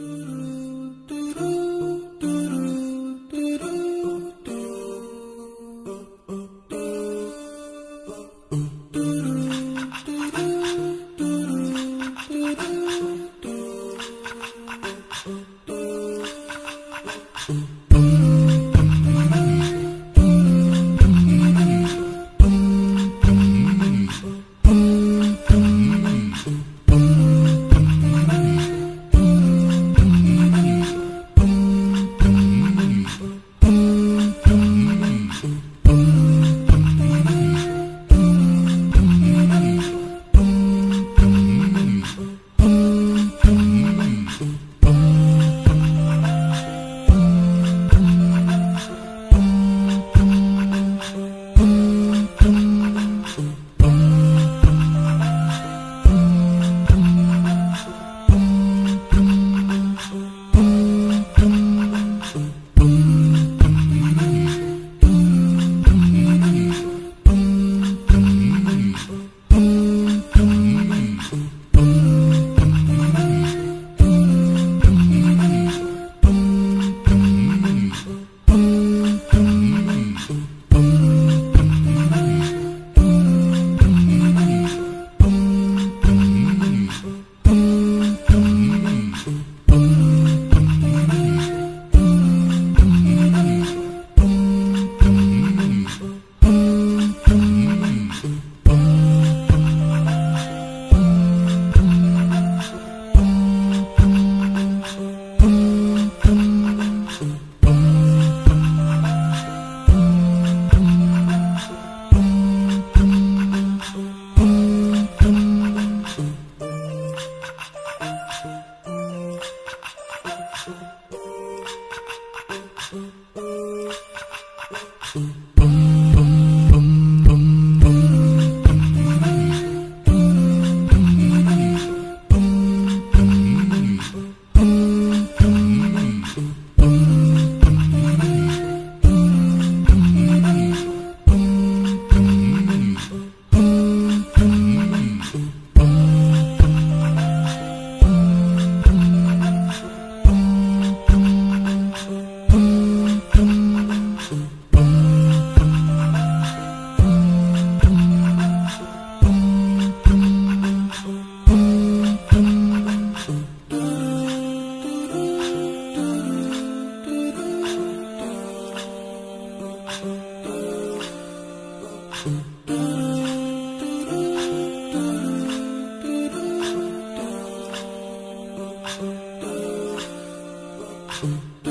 Ooh. Ooh. Thank